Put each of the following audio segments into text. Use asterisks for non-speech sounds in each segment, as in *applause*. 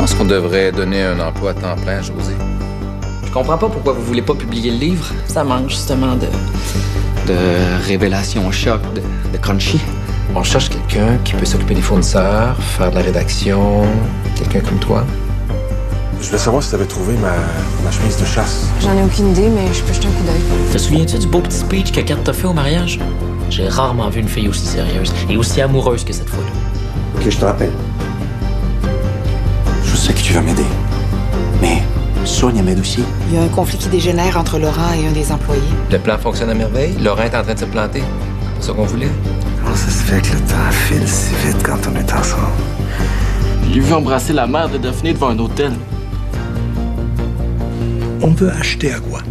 pense qu'on devrait donner un emploi à temps plein à José? Je comprends pas pourquoi vous voulez pas publier le livre. Ça manque justement de. de révélations choc, de, de crunchy. On cherche quelqu'un qui peut s'occuper des fournisseurs, faire de la rédaction, quelqu'un comme toi. Je voulais savoir si tu avais trouvé ma, ma chemise de chasse. J'en ai aucune idée, mais je peux jeter un coup d'œil. Te souviens-tu du beau petit speech que Kat t'a fait au mariage? J'ai rarement vu une fille aussi sérieuse et aussi amoureuse que cette fois-là. Ok, je te rappelle. Tu vas m'aider. Mais Sonia m'aide aussi. Il y a un conflit qui dégénère entre Laurent et un des employés. Le plan fonctionne à merveille. Laurent est en train de se planter. C'est ça qu'on voulait. Comment ça se fait que le temps file si vite quand on est ensemble? J'ai vu embrasser la mère de Daphné devant un hôtel. On peut acheter à quoi?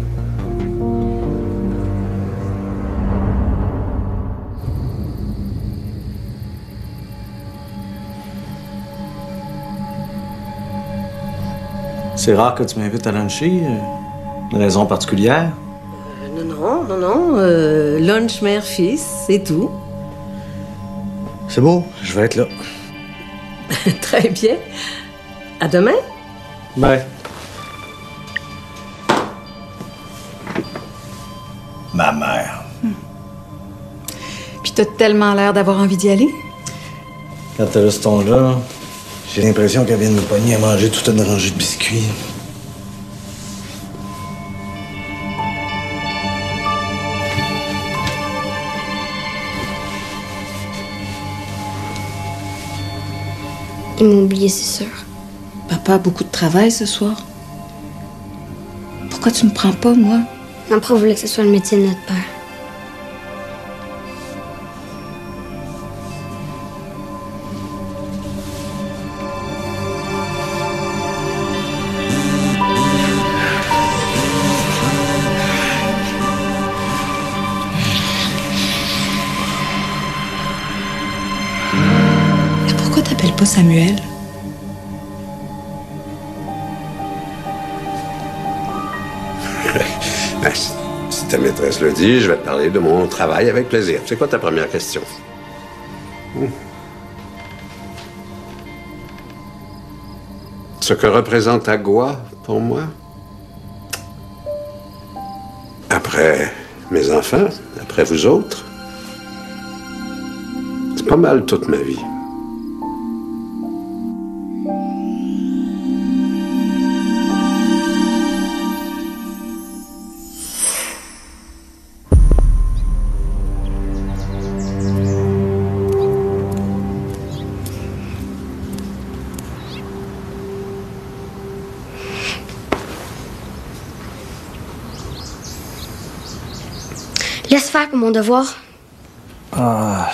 C'est rare que tu m'invites à luncher. euh, Une raison particulière? Non, non, non, non. euh, lunch mère-fils, c'est tout. C'est beau, je vais être là. *laughs* Très bien. À demain. Bye. Ma mère. Puis t'as tellement l'air d'avoir envie d'y aller. Quand elle a ce ton-là, j'ai l'impression qu'elle vient de me pogner à manger toute une rangée de biscuits. Ils m'ont oublié, c'est sûr. Papa a beaucoup de travail ce soir. Pourquoi tu me prends pas, moi? Après, on voulait que ce soit le métier de notre père. Je vais te parler de mon travail avec plaisir. C'est quoi ta première question? Hmm. Ce que représente Agua pour moi? Après mes enfants, après vous autres, c'est pas mal toute ma vie. Mon devoir. Ah,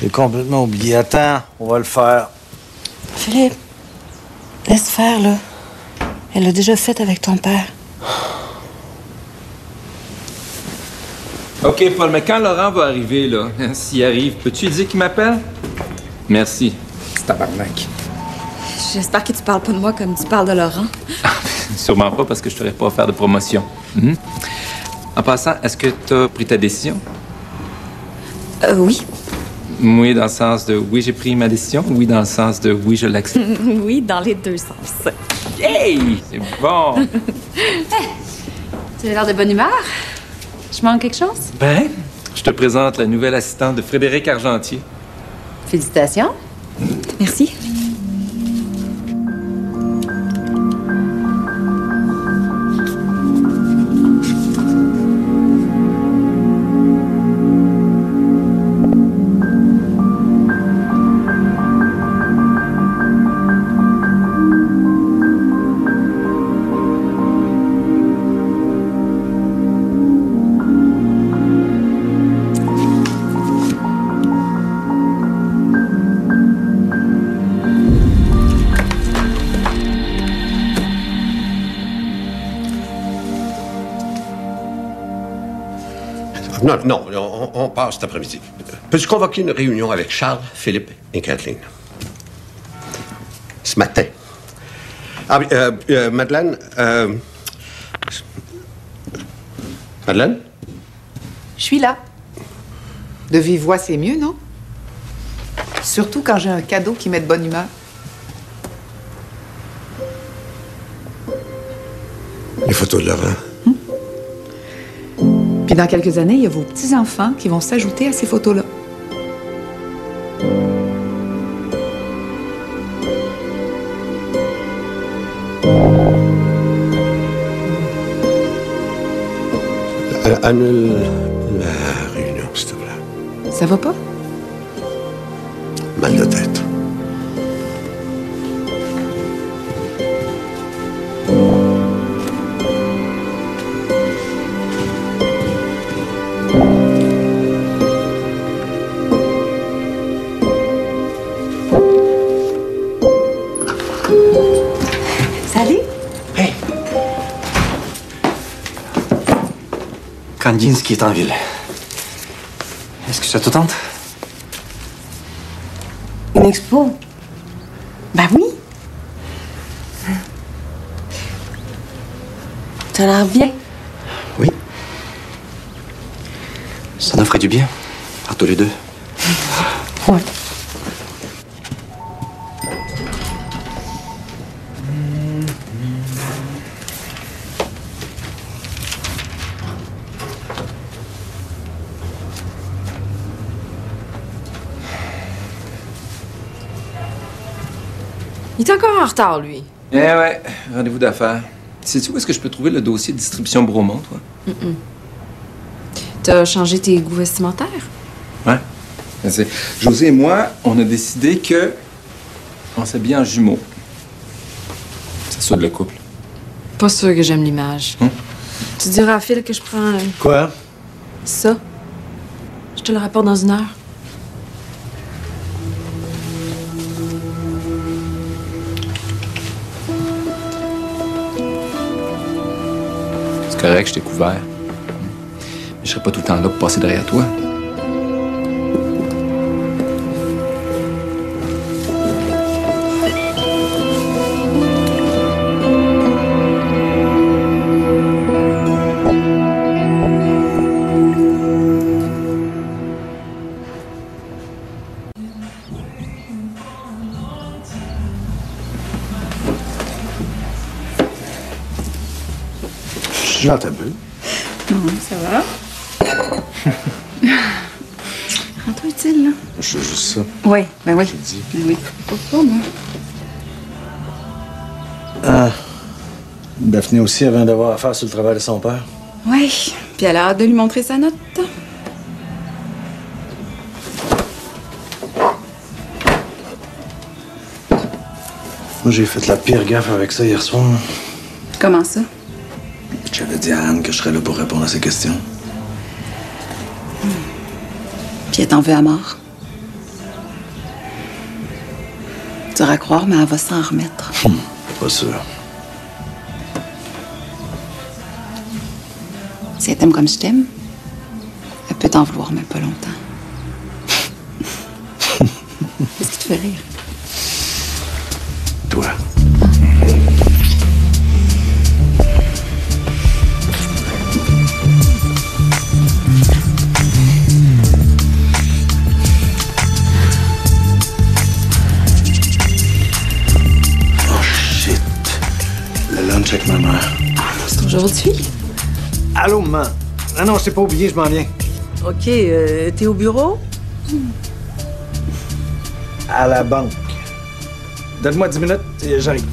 j'ai complètement oublié. Attends, on va le faire. Philippe, laisse faire, là. Elle l'a déjà fait avec ton père. OK, Paul, mais quand Laurent va arriver, là, s'il arrive, peux-tu lui dire qu'il m'appelle? Merci. C'est tabarnak. J'espère que tu parles pas de moi comme tu parles de Laurent. *laughs* Sûrement pas parce que je t'aurais pas offert de promotion. Mhm. En passant, est-ce que tu as pris ta décision? Euh, oui. Oui, dans le sens de oui, j'ai pris ma décision. Oui, dans le sens de oui, je l'accepte. *laughs* oui, dans les deux sens. hey! C'est bon! *laughs* Tu as l'air de bonne humeur. Je manque quelque chose? Ben, je te présente la nouvelle assistante de Frédéric Argentier. Félicitations. Merci. Non, non, on, on part cet après-midi. Peux-tu convoquer une réunion avec Charles, Philippe et Kathleen? Ce matin. Ah, euh, euh, Madeleine, euh, Madeleine? Je suis là. De vive voix, c'est mieux, non? Surtout quand j'ai un cadeau qui met de bonne humeur. Les photos de Laurent. Dans quelques années, il y a vos petits-enfants qui vont s'ajouter à ces photos-là. Euh, annule la réunion, s'il te plaît. Ça va pas? Mal de tête. Kandinsky est en ville. Est-ce que ça te tente? Une expo? Ben oui. T'as l'air bien. Oui. Ça nous ferait du bien, à tous les deux. Retard, lui. Eh ouais, rendez-vous d'affaires. Sais-tu où est-ce que je peux trouver le dossier de distribution Bromont, toi? Mm-mm. T'as changé tes goûts vestimentaires? Ouais. Ben, c'est- José et moi, on a décidé que on s'habille en jumeaux. C'est ça de le couple. Pas sûr que j'aime l'image. Hum? Tu diras à Phil que je prends euh, Quoi? ça. Je te le rapporte dans une heure. Correct, je t'ai couvert. Mais je serai pas tout le temps là pour passer derrière toi. J'entends *laughs* un peu. Non, ça va. Rends-toi utile, là. Je fais juste ça. Oui, ben oui. dis. Ben oui. Pourquoi, moi? Ah. Daphné aussi avait un devoir à faire sur le travail de son père. Oui. Puis elle a hâte de lui montrer sa note. Moi, j'ai fait la pire gaffe avec ça hier soir. Comment ça? J'avais dit à Anne que je serais là pour répondre à ses questions? Puis elle t'en veut à mort. Dur à croire, mais elle va s'en remettre. Pas sûr. Si elle t'aime comme je t'aime, elle peut t'en vouloir, mais pas longtemps. *laughs* Qu'est-ce qui te fait rire? Aujourd'hui? Allô, maman. Ah non, je t'ai pas oublié, je m'en viens. OK, euh, t'es au bureau? À la banque. Donne-moi 10 minutes et j'arrive.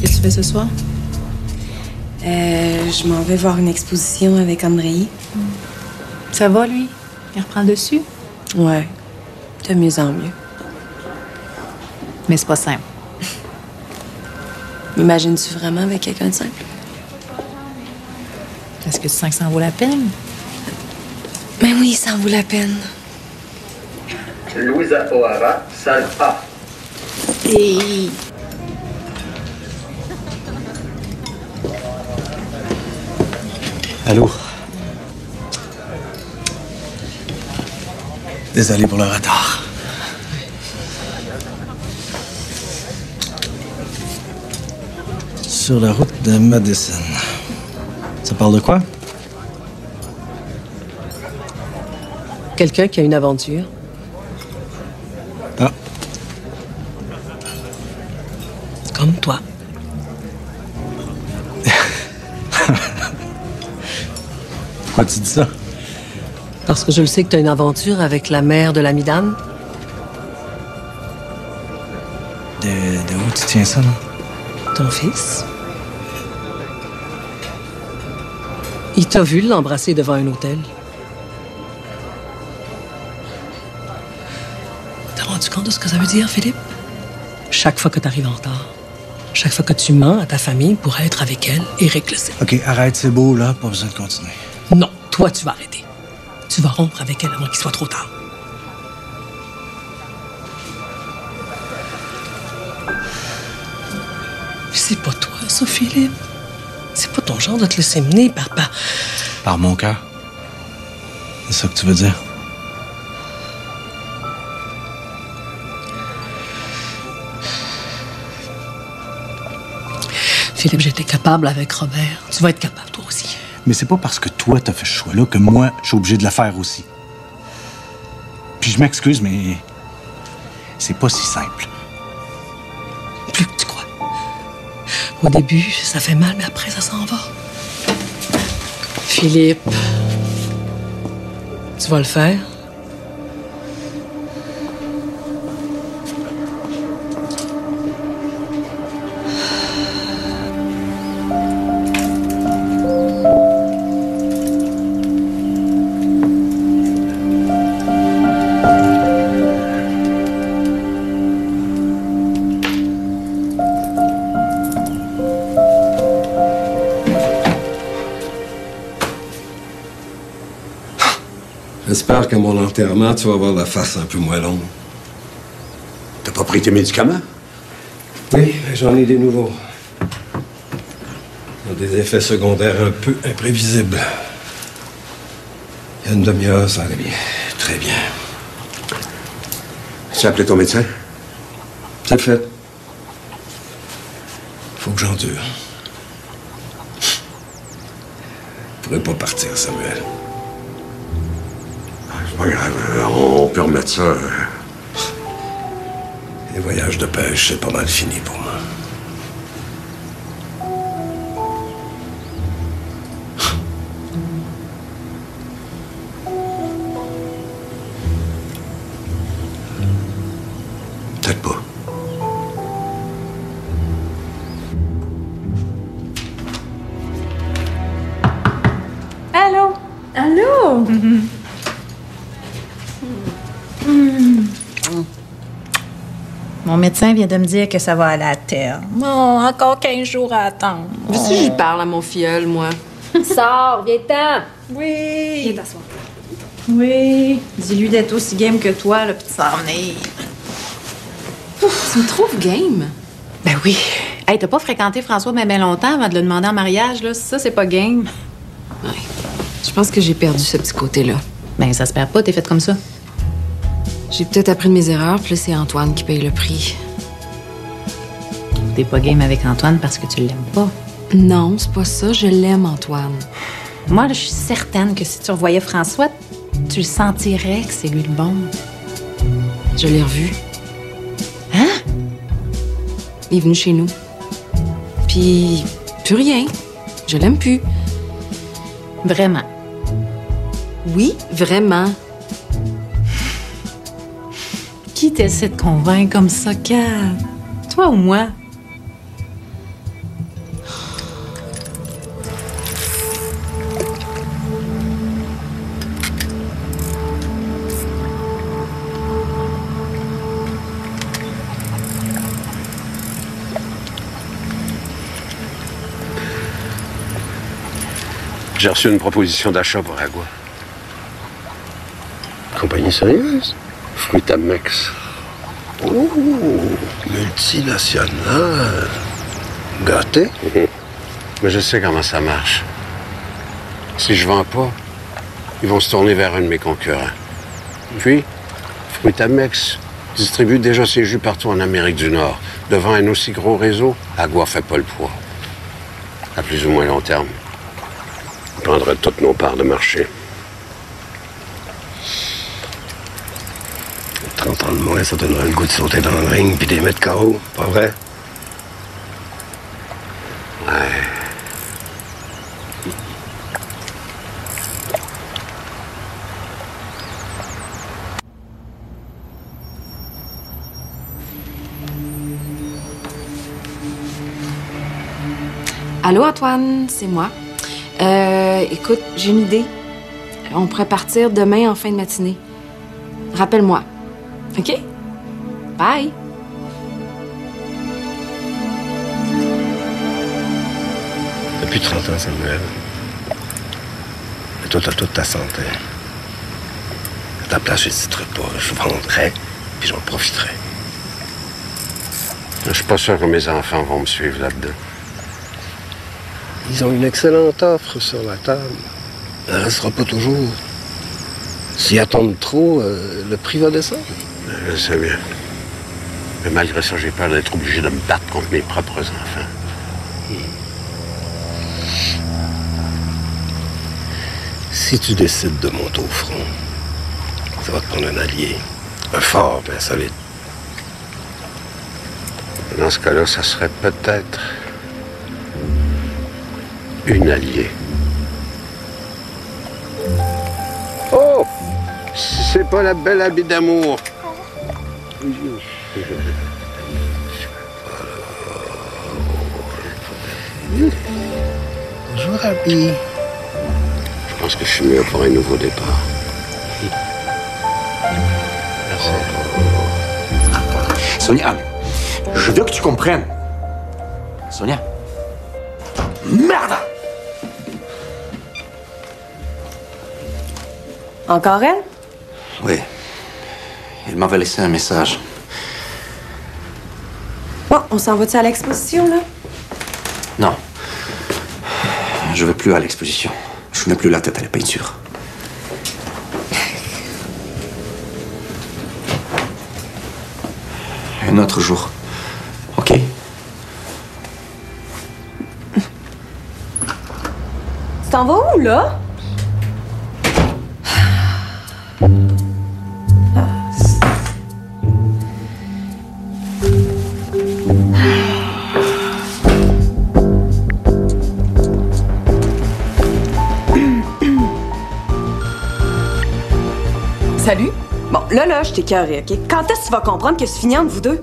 Qu'est-ce que tu fais ce soir? Euh, je m'en vais voir une exposition avec André. Ça va, lui? Il reprend le dessus? Ouais, de mieux en mieux. Mais c'est pas simple. *laughs* M'imagines-tu vraiment avec quelqu'un de simple? Est-ce que tu sens que ça en vaut la peine? Mais oui, ça en vaut la peine. Louisa O'Hara, salle A. Et... Allô? Désolé pour le retard. Sur la route de Madison. Ça parle de quoi? Quelqu'un qui a une aventure? Ah. Comme toi. *laughs* Pourquoi tu dis ça? Parce que je le sais que tu as une aventure avec la mère de l'ami d'Anne. De, de où tu tiens ça, là? Ton fils. Il t'a vu l'embrasser devant un hôtel? T'as rendu compte de ce que ça veut dire, Philippe? Chaque fois que tu arrives en retard, chaque fois que tu mens à ta famille pour être avec elle, Eric le sait. OK, arrête, c'est beau, là. Pas besoin de continuer. Non, toi, tu vas arrêter. Tu vas rompre avec elle avant qu'il soit trop tard. C'est pas toi, ça, Philippe. C'est pas ton genre de te laisser mener par, par, Par mon cœur. C'est ça que tu veux dire? Philippe, j'étais capable avec Robert. Tu vas être capable, toi aussi. Mais c'est pas parce que toi, t'as fait ce choix-là que moi, je suis obligé de le faire aussi. Puis je m'excuse, mais c'est pas si simple. Au début, ça fait mal, mais après, ça s'en va. Philippe, tu vas le faire? J'espère qu'à mon enterrement, tu vas avoir la face un peu moins longue. T'as pas pris tes médicaments? Oui, mais j'en ai des nouveaux. Ils ont des effets secondaires un peu imprévisibles. Il y a une demi-heure, ça allait bien. Très bien. Tu as appelé ton médecin? C'est fait. Faut que j'endure. Je pourrais pas partir, Samuel. On peut remettre ça. Les voyages de pêche, c'est pas mal fini pour moi. Médecin vient de me dire que ça va aller à terme. Oh, encore 15 jours à attendre. Veux-tu que j'y parle à mon filleul, moi? *laughs* Sors, viens-t'en! Oui. Viens t'asseoir. Oui. Dis-lui d'être aussi game que toi, là, puis de s'en venir. Tu me trouves game? Ben oui. Hey, t'as pas fréquenté François bien longtemps avant de le demander en mariage, là? Ça, c'est pas game. Je pense que j'ai perdu ce petit côté-là. Ben, ça se perd pas, t'es faite comme ça. J'ai peut-être appris de mes erreurs, puis c'est Antoine qui paye le prix. T'es pas game avec Antoine parce que tu l'aimes pas? Non, c'est pas ça. Je l'aime, Antoine. Moi, je suis certaine que si tu revoyais François, tu le sentirais que c'est lui le bon. Je l'ai revu. Hein? Il est venu chez nous. Puis, plus rien. Je l'aime plus. Vraiment? Oui, vraiment. Qui t'essaie de convaincre comme ça? Toi ou moi? J'ai reçu une proposition d'achat pour Agua. Compagnie sérieuse? Fruitamex. Oh, multinational. Gâté? *laughs* Mais je sais comment ça marche. Si je vends pas, ils vont se tourner vers un de mes concurrents. Puis, Fruitamex distribue déjà ses jus partout en Amérique du Nord. Devant un aussi gros réseau, Agua fait pas le poids. À plus ou moins long terme. On prendra toutes nos parts de marché. 30 ans de moins, ça donnerait le goût de sauter dans le ring puis des mettre KO, pas vrai? Ouais. Allô, Antoine, c'est moi. Euh, écoute, j'ai une idée. On pourrait partir demain en fin de matinée. Rappelle-moi. OK? Bye. Depuis 30 ans, Samuel. Et toi, t'as toute ta santé. À ta place, je n'hésiterai pas. Je vendrai, puis j'en profiterai. Je suis pas sûr que mes enfants vont me suivre là-dedans. Ils ont une excellente offre sur la table. Elle ne restera pas toujours. S'ils attendent trop, euh, le prix va descendre. Je sais bien. Mais malgré ça, j'ai peur d'être obligé de me battre contre mes propres enfants. Si tu décides de monter au front, ça va te prendre un allié. Un fort, bien solide. Dans ce cas-là, ça serait peut-être une alliée. Oh! C'est pas la belle habit d'amour. Bonjour, Abby. Je pense que je suis mieux pour un nouveau départ. Sonia, je veux que tu comprennes. Sonia. Merde! Encore elle? M'avait laissé un message. Bon, on s'en va-tu à l'exposition, là? Non. Je veux plus à l'exposition. Je n'ai plus la tête à la peinture. Un autre jour. OK? Tu t'en vas où, là? Carré, OK? Quand est-ce que tu vas comprendre que c'est fini entre vous deux?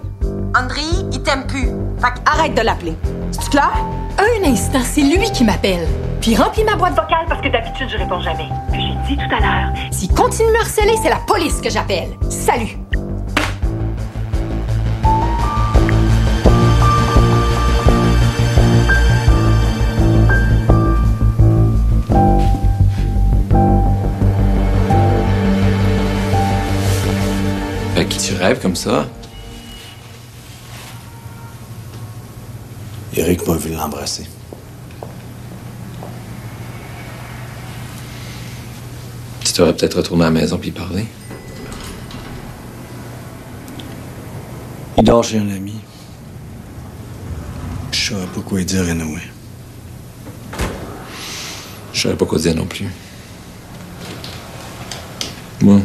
André, il t'aime plus. Fait que arrête de l'appeler. C'est clair? Un instant, c'est lui qui m'appelle. Puis remplis ma boîte vocale parce que d'habitude, je réponds jamais. Puis j'ai dit tout à l'heure, s'il continue de me harceler, c'est la police que j'appelle. Salut! Rêves comme ça? Eric m'a vu l'embrasser. Tu devrais peut-être retourner à la maison puis parler. Il dort chez un ami. Je saurais pas quoi dire, Noé. Je savais pas quoi dire non plus. Moi,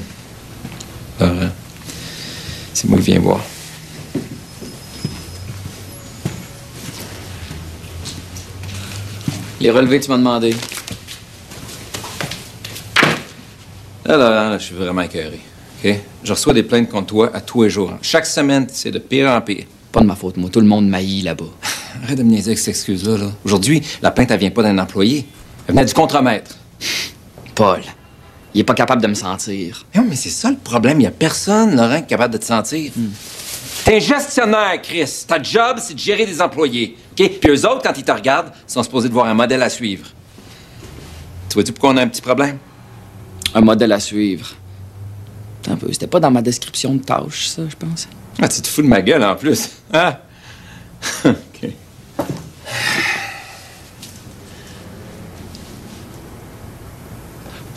c'est moi qui viens voir. Les relevés, tu m'as demandé. Là, là, là, je suis vraiment écœuré. OK? Je reçois des plaintes contre toi à tous les jours. Chaque semaine, c'est de pire en pire. Pas de ma faute, moi. Tout le monde maillit là-bas. *laughs* Arrête de me niaiser avec cette excuse-là. là. Aujourd'hui, la plainte, elle vient pas d'un employé. Elle venait du contremaître. Paul, il est pas capable de me sentir. Non, mais c'est ça le problème. Il y a personne, Laurent, qui est capable de te sentir. T'es un gestionnaire, Chris. Ta job, c'est de gérer des employés. OK? Puis eux autres, quand ils te regardent, sont supposés de voir un modèle à suivre. Tu vois-tu pourquoi on a un petit problème? Un modèle à suivre. Un peu, c'était pas dans ma description de tâche, ça, je pense. Ah, tu te fous de ma gueule en plus. Hein? *laughs* OK.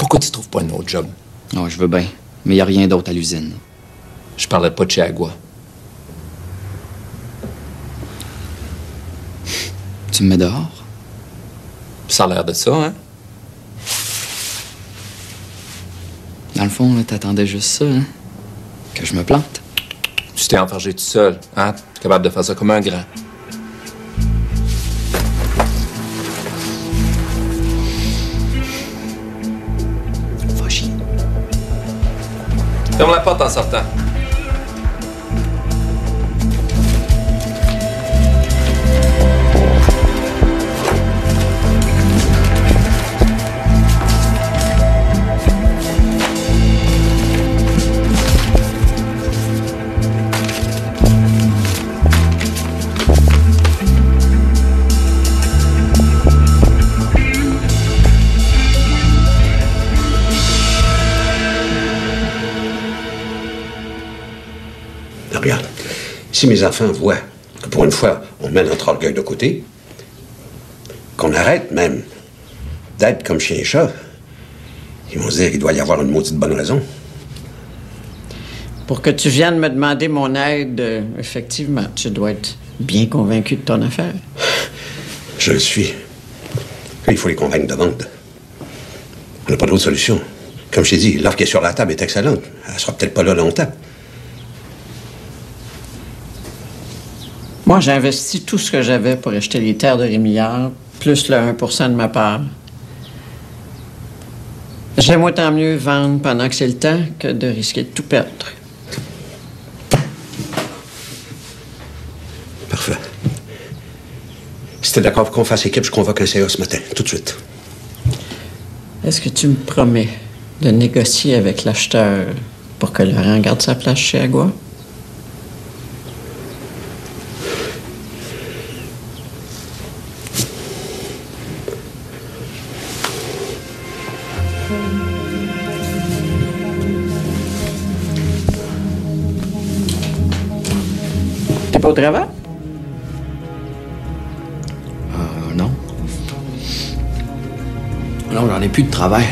Pourquoi tu trouves pas un autre job? Oh, je veux bien. Mais y a rien d'autre à l'usine. Je parlais pas de chez Agua. Tu me mets dehors? Ça a l'air de ça, hein? Dans le fond, t'attendais juste ça, hein? Que je me plante. Tu t'es enfargé tout seul, hein? Capable de faire ça comme un grand. Gömle patan sattı. Si mes enfants voient que pour une fois, on met notre orgueil de côté, qu'on arrête même d'être comme chien et chat, ils vont se dire qu'il doit y avoir une maudite bonne raison. Pour que tu viennes me demander mon aide, euh, effectivement, tu dois être bien convaincu de ton affaire. Je le suis. Il faut les convaincre de vente. On n'a pas d'autre solution. Comme je t'ai dit, l'offre qui est sur la table est excellente. Elle sera peut-être pas là longtemps. Moi, j'ai investi tout ce que j'avais pour acheter les terres de Rémillard, plus le 1% de ma part. J'aime autant mieux vendre pendant que c'est le temps que de risquer de tout perdre. Parfait. Si t'es d'accord pour qu'on fasse équipe, je convoque un CA ce matin, tout de suite. Est-ce que tu me promets de négocier avec l'acheteur pour que Laurent garde sa place chez Agua? Travail.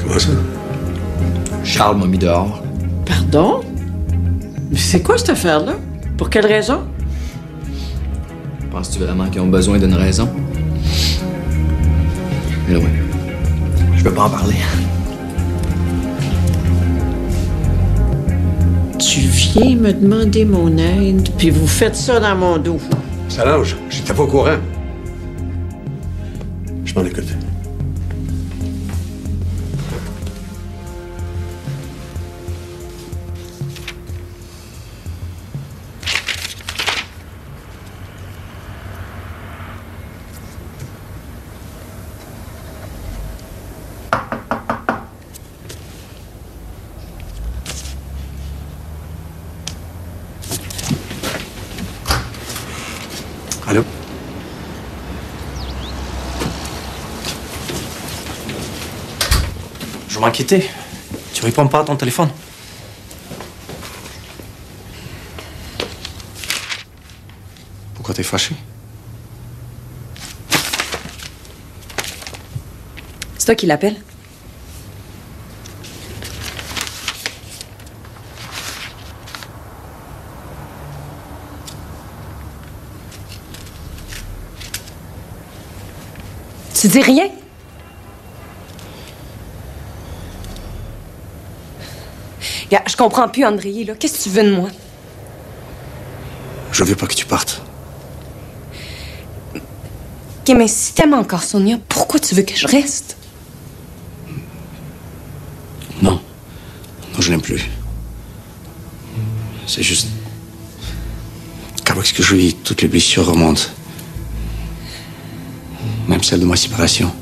Comment ça? Charles m'a mis dehors. Pardon? Mais c'est quoi cette affaire-là? Pour quelle raison? Penses-tu vraiment qu'ils ont besoin d'une raison? Mais oui. Je peux pas en parler. Tu viens me demander mon aide, puis vous faites ça dans mon dos. Salange, j'étais pas au courant. Je m'inquiétais. Tu réponds pas à ton téléphone. Pourquoi t'es fâché? C'est toi qui l'appelle? Tu dis rien? Gars, je comprends plus, André, là. Qu'est-ce que tu veux de moi? Je veux pas que tu partes. Ok, mais si t'aimes encore Sonia, pourquoi tu veux que je reste? Non. Non, je l'aime plus. C'est juste. qu'avec ce que je vis, toutes les blessures remontent. Même celle de ma séparation.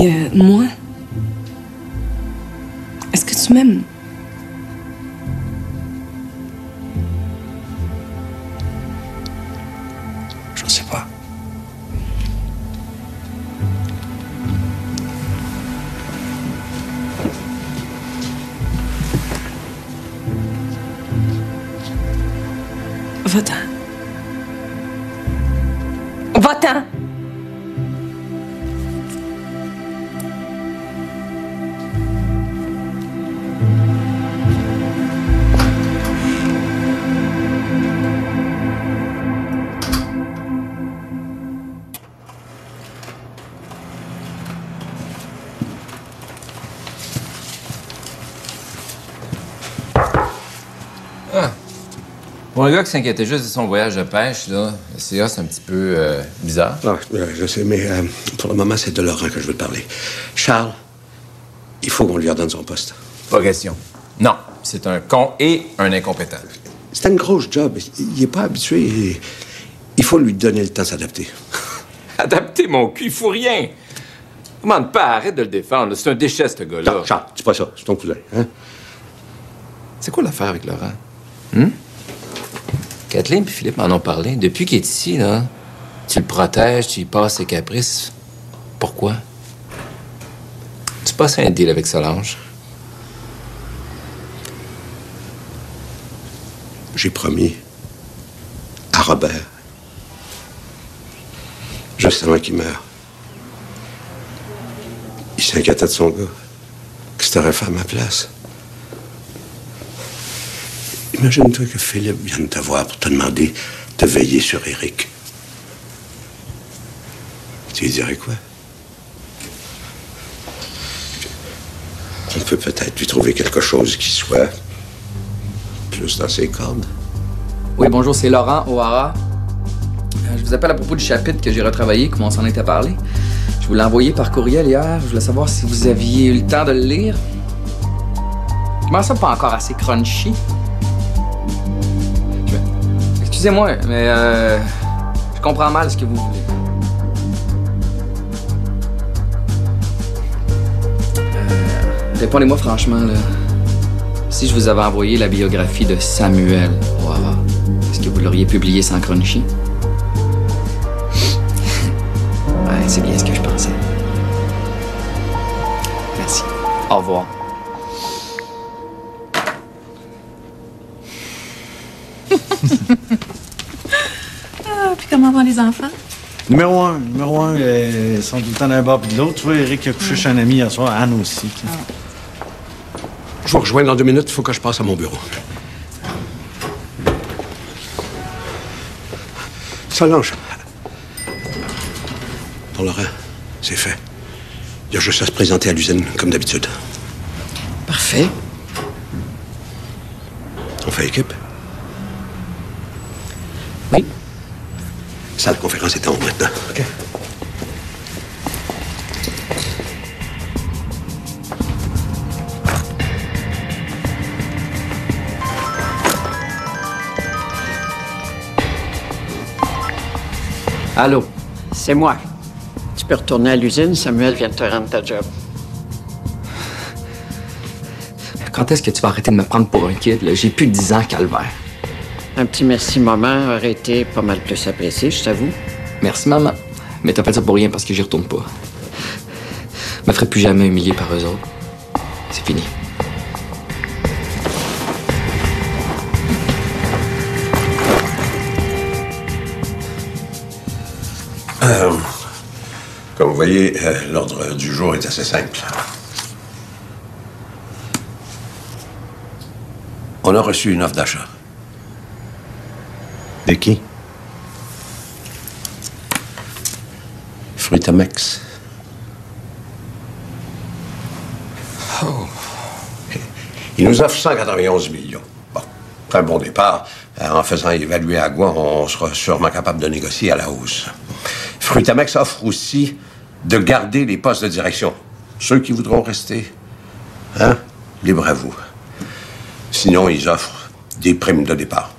Puis, euh, moi, est-ce que tu m'aimes? Gars qui s'inquiétait juste de son voyage de pêche, là, c'est un petit peu euh, bizarre. Ah, euh, je sais, mais euh, pour le moment, c'est de Laurent que je veux te parler. Charles, il faut qu'on lui redonne son poste. Pas question. Non, c'est un con et un incompétent. C'est une grosse job. Il n'est pas habitué. et Il faut lui donner le temps de s'adapter. *laughs* Adapter mon cul, il faut rien. Demande pas, arrête de le défendre. C'est un déchet, ce gars-là. Charles, Charles, dis pas ça. C'est ton cousin. Hein? C'est quoi l'affaire avec Laurent? Hum? Kathleen et Philippe m'en ont parlé. Depuis qu'il est ici, là, tu le protèges, tu y passes ses caprices. Pourquoi? Tu passes un deal avec Solange. J'ai promis à Robert, juste avant qu'il meure. Il s'inquiétait de son gars, que je t'aurais fait à ma place. Imagine-toi que Philippe vienne te voir pour te demander de veiller sur Eric. Tu lui dirais quoi? On peut peut-être lui trouver quelque chose qui soit plus dans ses cordes. Oui, bonjour, c'est Laurent O'Hara. Euh, Je vous appelle à propos du chapitre que j'ai retravaillé, comme on s'en était parlé. Je vous l'ai envoyé par courriel hier. Je voulais savoir si vous aviez eu le temps de le lire. Comment ça, pas encore assez crunchy? Excusez-moi, mais euh, je comprends mal ce que vous voulez. Euh, Répondez-moi franchement, là. Si je vous avais envoyé la biographie de Samuel est-ce que vous l'auriez publié sans crunchy? *laughs* ouais, c'est bien ce que je pensais. Merci. Au revoir. Ah, les enfants? Numéro un, numéro un, euh, ils sont tout le temps d'un bord puis de l'autre. Tu vois, Eric a couché chez un ami hier soir, Anne aussi. Je vous rejoins dans deux minutes, il faut que je passe à mon bureau. Solange. Pour Laurent, c'est fait. Il y a juste à se présenter à l'usine, comme d'habitude. Parfait. On fait équipe? Salle de conférence est en haut maintenant. OK. Allô, c'est moi. Tu peux retourner à l'usine, Samuel vient de te rendre ta job. Quand est-ce que tu vas arrêter de me prendre pour un kid? J'ai plus de 10 ans, calvaire. Un petit merci maman aurait été pas mal plus apprécié, je t'avoue. Merci, maman. Mais t'as fait ça pour rien parce que j'y retourne pas. Je me ferai plus jamais humilier par eux autres. C'est fini. Euh, comme vous voyez, euh, l'ordre du jour est assez simple. On a reçu une offre d'achat. De qui? Frutamex. Oh. Il nous offre 191 millions. Bon, très bon départ. Euh, En faisant évaluer Agua, on sera sûrement capable de négocier à la hausse. Frutamex offre aussi de garder les postes de direction. Ceux qui voudront rester, hein, libre à vous. Sinon, ils offrent des primes de départ.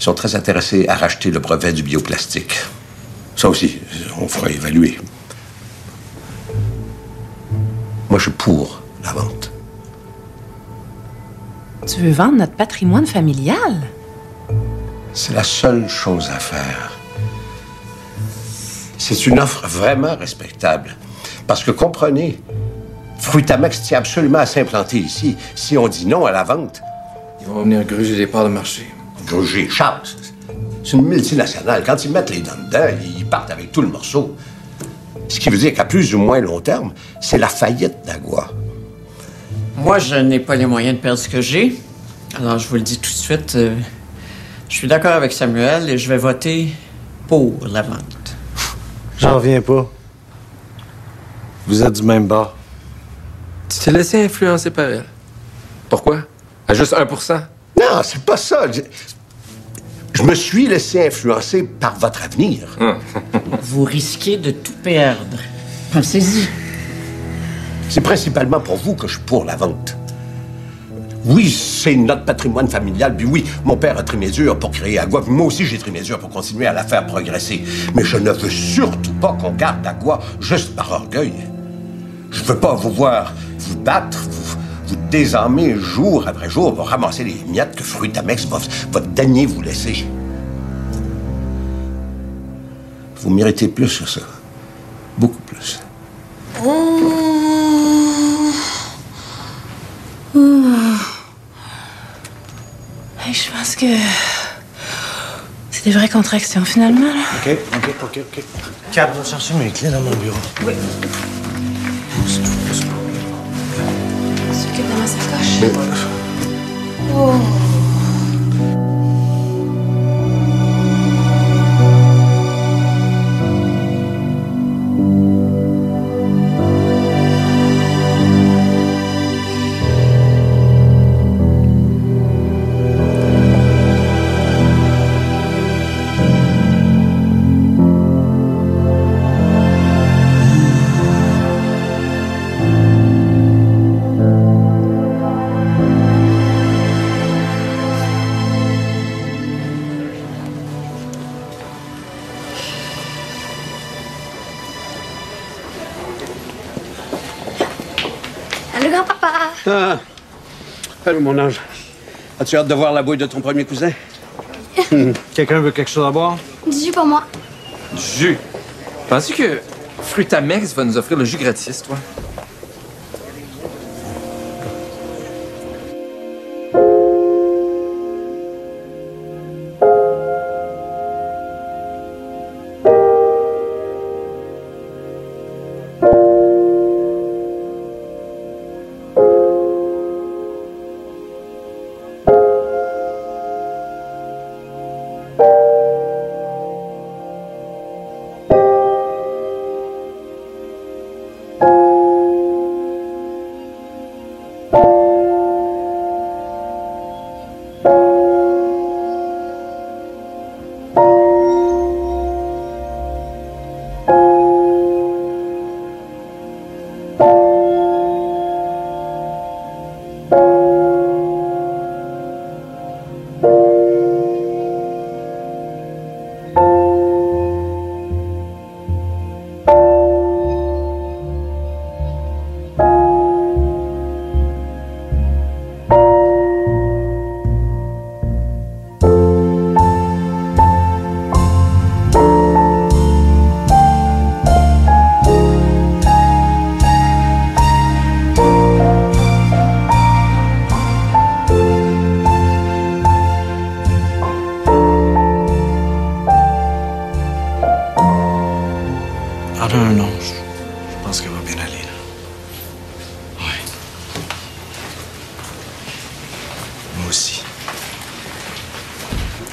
Ils sont très intéressés à racheter le brevet du bioplastique. Ça aussi, on fera évaluer. Moi, je suis pour la vente. Tu veux vendre notre patrimoine familial? C'est la seule chose à faire. C'est une offre vraiment respectable. Parce que comprenez, Frutamex tient absolument à s'implanter ici. Si on dit non à la vente, Ils vont venir gruger les parts de marché. Gruger Charles, c'est une multinationale. Quand ils mettent les dents dedans, ils partent avec tout le morceau. Ce qui veut dire qu'à plus ou moins long terme, c'est la faillite d'Agua. Moi, je n'ai pas les moyens de perdre ce que j'ai. Alors, je vous le dis tout de suite, euh, je suis d'accord avec Samuel et je vais voter pour la vente. J'en reviens pas. Vous êtes du même bord. Tu t'es laissé influencer par elle. Pourquoi? À juste 1% Non, c'est pas ça. Je- me suis laissé influencer par votre avenir. *laughs* Vous risquez de tout perdre. Pensez-y. C'est principalement pour vous que je suis pour la vente. Oui, c'est notre patrimoine familial, puis oui, mon père a trimésure pour créer Agua, puis moi aussi j'ai trimésure pour continuer à la faire progresser. Mais je ne veux surtout pas qu'on garde Agua juste par orgueil. Je veux pas vous voir vous battre, vous, vous désarmer jour après jour pour ramasser les miettes que Frutamex va, va daigner vous laisser. Vous méritez plus que ça. Beaucoup plus. Hey, je pense que c'est des vraies contractions finalement. là. OK, OK, OK, OK. Cap, va chercher mes clés dans mon bureau. Oui. Ma sacoche. Mon ange. As-tu hâte de voir la bouille de ton premier cousin? *laughs* Quelqu'un veut quelque chose à boire? Du jus pour moi. Du jus? Penses-tu que Frutamex va nous offrir le jus gratis, toi?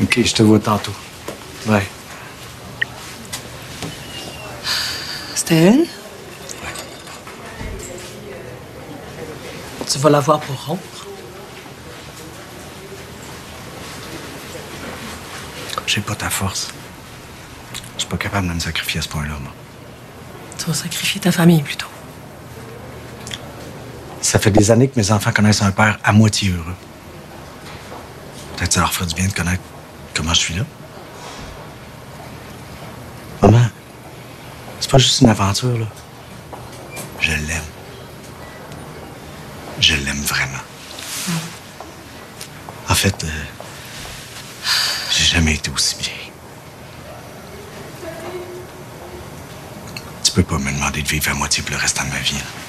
OK, je te vois tantôt. Ouais. C'était elle? Tu vas la voir pour rompre? J'ai pas ta force. Je suis pas capable de me sacrifier à ce point-là, moi. Tu vas sacrifier ta famille plutôt. Ça fait des années que mes enfants connaissent un père à moitié heureux. Peut-être que ça leur ferait du bien de connaître comment je suis là. Maman, c'est pas juste une aventure, là. Je l'aime. Je l'aime vraiment. En fait, euh, j'ai jamais été aussi bien. Tu peux pas me demander de vivre à moitié pour le restant de ma vie. hein.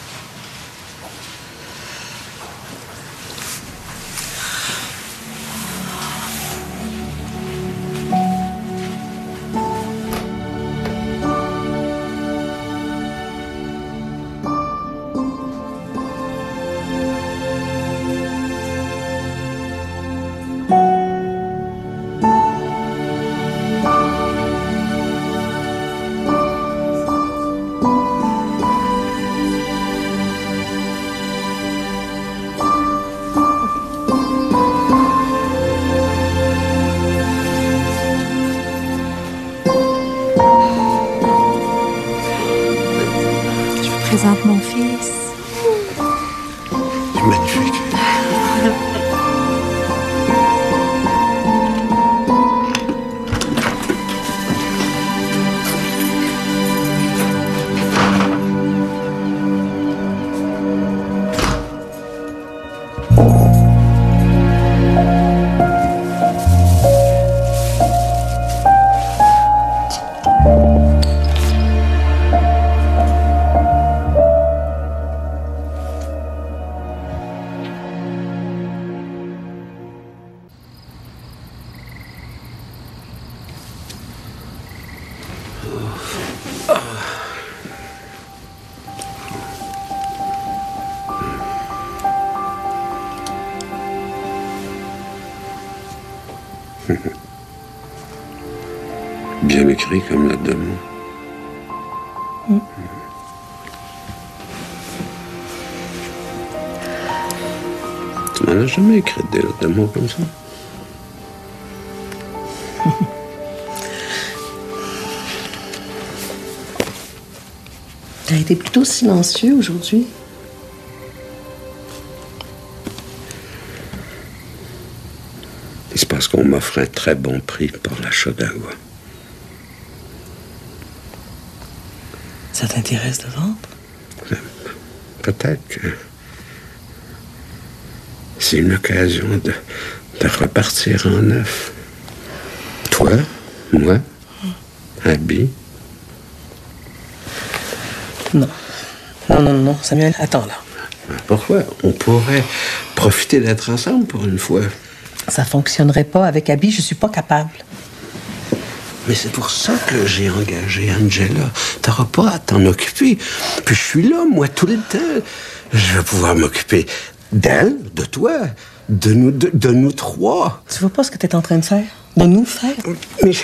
As jamais écrit des de mots comme ça? *laughs* T'as été plutôt silencieux aujourd'hui? C'est parce qu'on m'offre un très bon prix pour l'achat d'agua. Ça t'intéresse de vendre? Peut-être que c'est une occasion de, de repartir en neuf. Toi, moi, Abby, Non. Non, non, non, Samuel, attends là. pourquoi? On pourrait profiter d'être ensemble pour une fois. Ça fonctionnerait pas avec Abby, je suis pas capable. Mais c'est pour ça que j'ai engagé Angela. T'auras pas à t'en occuper. Puis je suis là, moi, tout le temps. Je vais pouvoir m'occuper d'elle, de toi, de nous, de, de nous trois. Tu vois pas ce que t'es en train de faire? De nous faire? Mais je,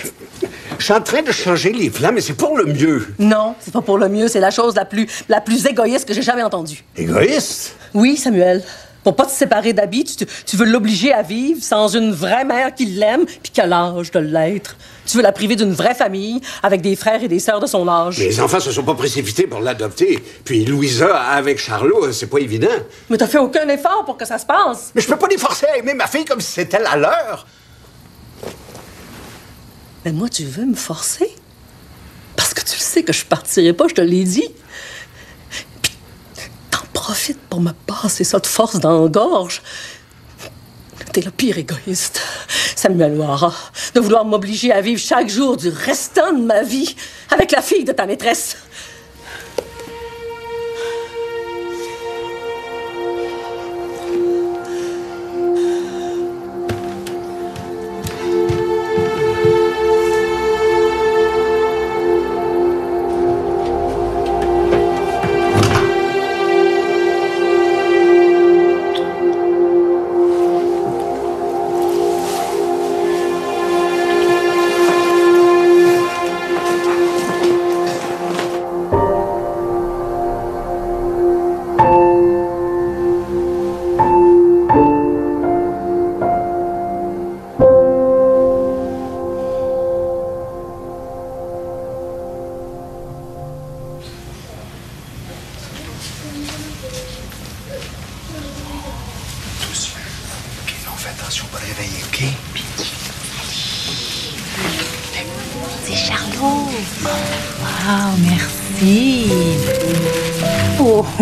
je suis en train de changer les plans, mais c'est pour le mieux. Non, c'est pas pour le mieux, c'est la chose la plus, la plus égoïste que j'ai jamais entendue. Égoïste? Oui, Samuel. Pour pas te séparer d'Abby, tu, tu veux l'obliger à vivre sans une vraie mère qui l'aime puis qui a l'âge de l'être. Tu veux la priver d'une vraie famille avec des frères et des sœurs de son âge. Les enfants se sont pas précipités pour l'adopter. Puis Louisa, avec Charlot, c'est pas évident. Mais t'as fait aucun effort pour que ça se passe. Mais je peux pas les forcer à aimer ma fille comme si c'était la leur. Mais moi, tu veux me forcer? Parce que tu le sais que je partirai pas, je te l'ai dit. Profites pour me passer ça de force dans la gorge. T'es le pire égoïste, Samuel Ouara, de vouloir m'obliger à vivre chaque jour du restant de ma vie avec la fille de ta maîtresse.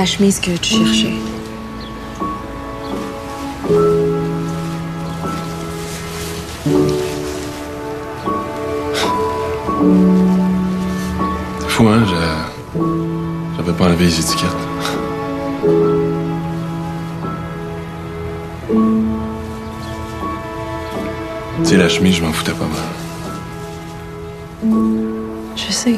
la chemise que tu cherchais. Fou, hein? je- J'avais pas enlevé les étiquettes. sais, la chemise, je m'en foutais pas mal. Je sais.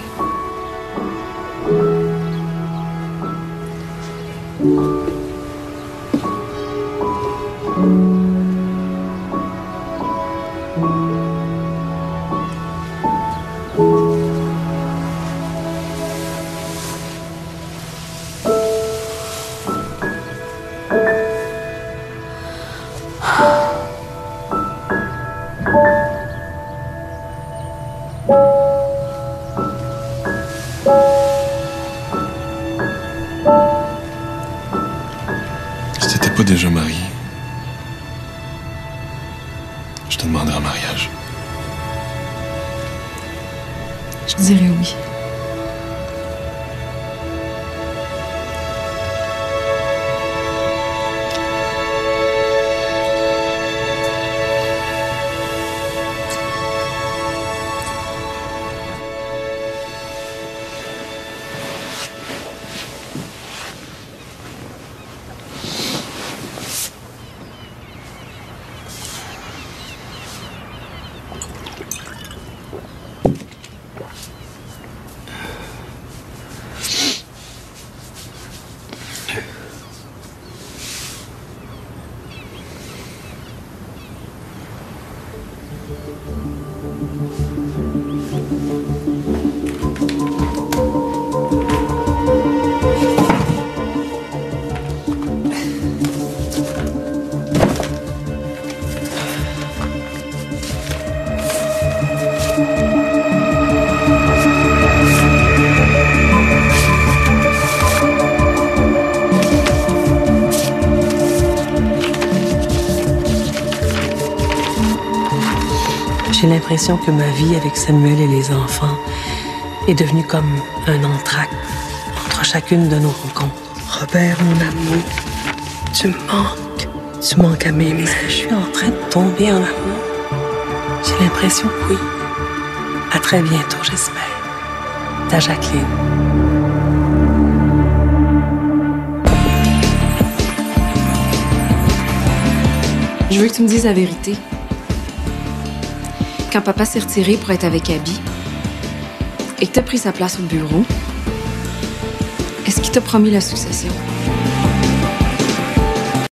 L'impression que ma vie avec Samuel et les enfants est devenue comme un entracte entre chacune de nos rencontres. Robert, mon amour, tu me manques. Tu manques à m'aimer. Est-ce que je suis en train de tomber en amour? J'ai l'impression que oui. À très bientôt, j'espère. Ta Jacqueline. Je veux que tu me dises la vérité. Quand papa s'est retiré pour être avec Abby et que t'as pris sa place au bureau, est-ce qu'il t'a promis la succession?